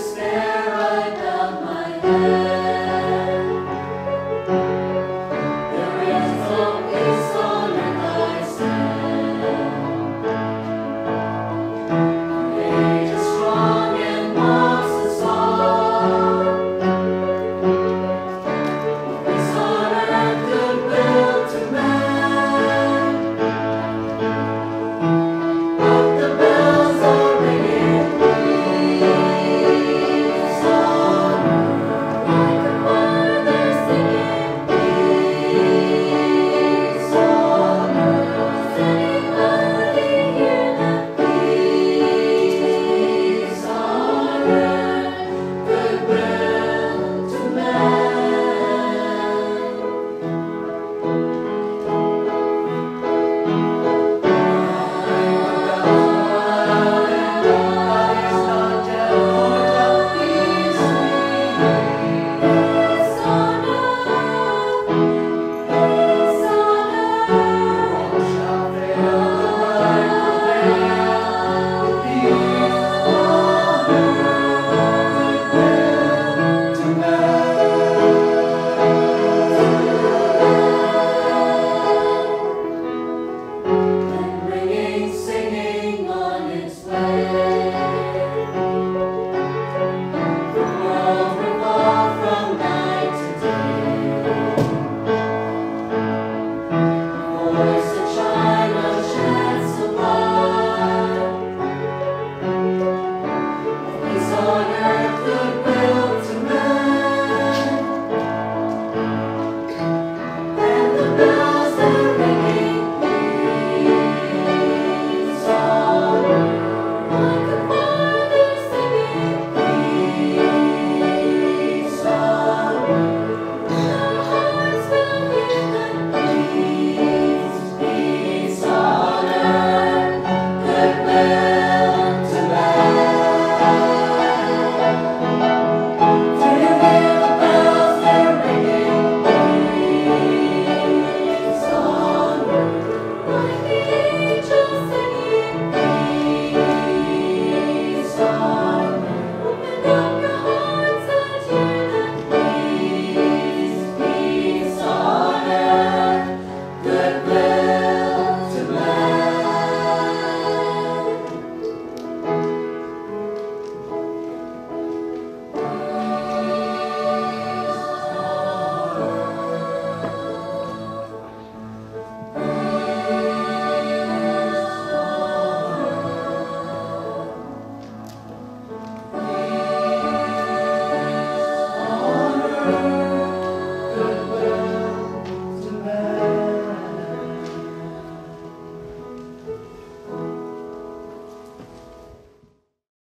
There, I bowed my head.